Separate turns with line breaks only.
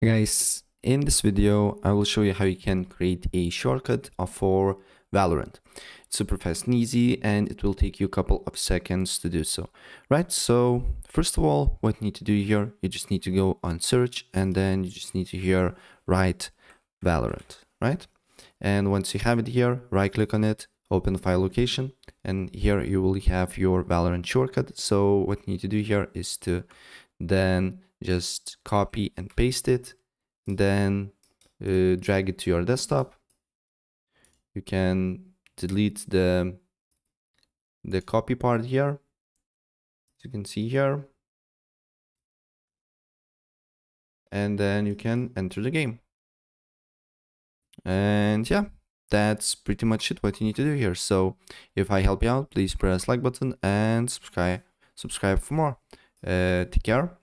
Guys, in this video, I will show you how you can create a shortcut for Valorant. It's super fast and easy, and it will take you a couple of seconds to do so. Right, so first of all, what you need to do here, you just need to go on search, and then you just need to here write Valorant, right? And once you have it here, right click on it, open file location, and here you will have your Valorant shortcut. So what you need to do here is to then just copy and paste it then uh, drag it to your desktop. You can delete the the copy part here as you can see here. And then you can enter the game. And yeah that's pretty much it what you need to do here. So if i help you out please press like button and subscribe subscribe for more. Uh, take care.